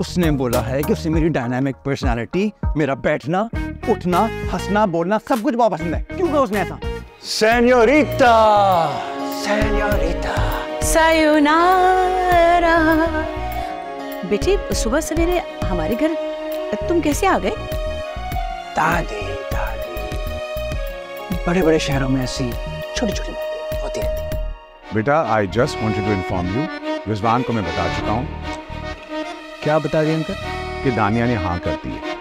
उसने बोला है कि उसे मेरी डायनामिक पर्सनालिटी मेरा बैठना उठना हंसना बोलना सब कुछ बहुत पसंद है। क्यों कहा उसने ऐसा? सेन्योरिटा सेन्योरिटा सायोनारा बेटी सुबह सवेरे हमारे घर तुम कैसे आ गए? दादी दादी। बड़े बड़े शहरों में ऐसी छोटी छोटी बातें होती रहती बेटा I just wanted to inform you Rizwan को मैं बता चुका हूँ क्या बता दिया अंकल? कि दानिया ने हाँ कर दी है।